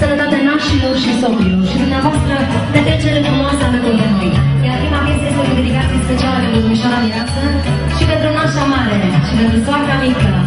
sănătate nașilor și socrilor și dumneavoastră petrecere frumoasă alături de noi. Iar prima piesă este o dedicație specială pentru domnișoara Mireasă și pentru nașa mare și pentru soacra mică.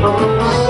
Música